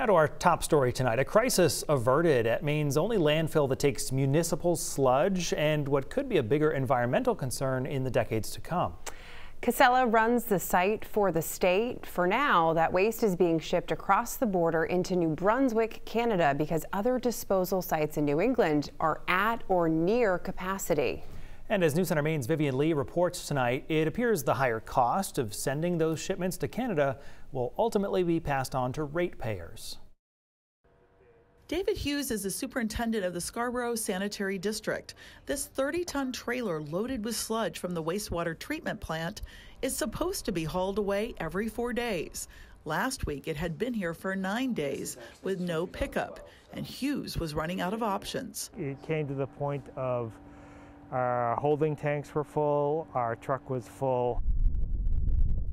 Now to our top story tonight. A crisis averted at Maine's only landfill that takes municipal sludge and what could be a bigger environmental concern in the decades to come. Casella runs the site for the state. For now, that waste is being shipped across the border into New Brunswick, Canada, because other disposal sites in New England are at or near capacity. And as News Center Maine's Vivian Lee reports tonight, it appears the higher cost of sending those shipments to Canada will ultimately be passed on to ratepayers. David Hughes is the superintendent of the Scarborough Sanitary District. This 30 ton trailer loaded with sludge from the wastewater treatment plant is supposed to be hauled away every four days. Last week, it had been here for nine days with no pickup, and Hughes was running out of options. It came to the point of our holding tanks were full, our truck was full.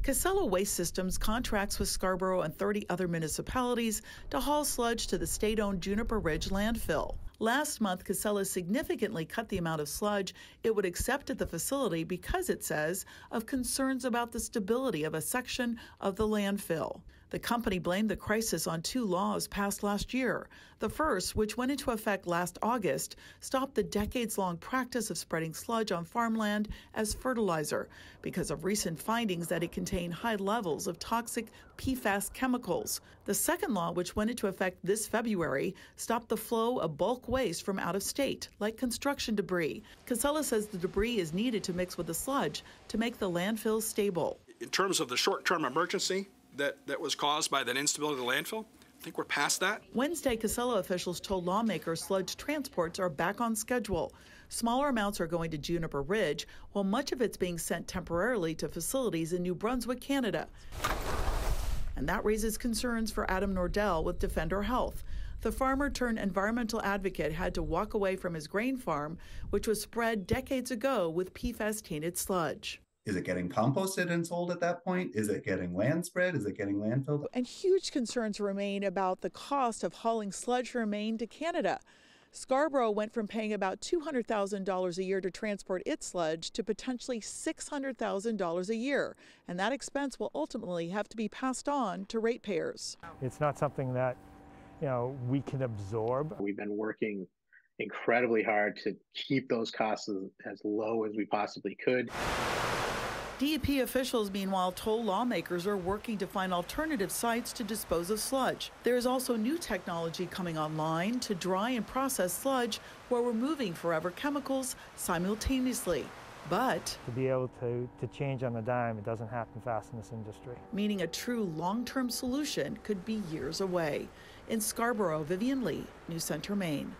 Casella Waste Systems contracts with Scarborough and 30 other municipalities to haul sludge to the state owned Juniper Ridge landfill. Last month, Casella significantly cut the amount of sludge it would accept at the facility because, it says, of concerns about the stability of a section of the landfill. The company blamed the crisis on two laws passed last year. The first, which went into effect last August, stopped the decades long practice of spreading sludge on farmland as fertilizer because of recent findings that it contained high levels of toxic PFAS chemicals. The second law, which went into effect this February, stopped the flow of bulk waste from out of state, like construction debris. Casella says the debris is needed to mix with the sludge to make the landfill stable. In terms of the short term emergency, that, that was caused by that instability of the landfill. I think we're past that. Wednesday, Casella officials told lawmakers sludge transports are back on schedule. Smaller amounts are going to Juniper Ridge, while much of it's being sent temporarily to facilities in New Brunswick, Canada. And that raises concerns for Adam Nordell with Defend Our Health. The farmer turned environmental advocate had to walk away from his grain farm, which was spread decades ago with PFAS tainted sludge. Is it getting composted and sold at that point? Is it getting land spread? Is it getting landfilled? And huge concerns remain about the cost of hauling sludge from Maine to Canada. Scarborough went from paying about $200,000 a year to transport its sludge to potentially $600,000 a year. And that expense will ultimately have to be passed on to ratepayers. It's not something that, you know, we can absorb. We've been working incredibly hard to keep those costs as, as low as we possibly could. DEP officials, meanwhile, told lawmakers are working to find alternative sites to dispose of sludge. There is also new technology coming online to dry and process sludge while removing forever chemicals simultaneously. But to be able to, to change on a dime, it doesn't happen fast in this industry. Meaning a true long term solution could be years away. In Scarborough, Vivian Lee, News Center, Maine.